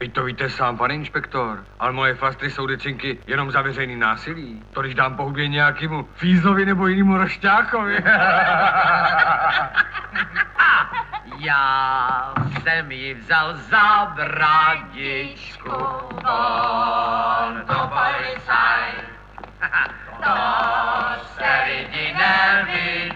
Vy to víte sám, pane inspektor, ale moje flastry jsou decinky jenom za veřejný násilí. To když dám pohubě nějakému fízlovi nebo jinému rošťákovi. Já jsem ji vzal za bradičku, on to policaj. To se lidi nevidí.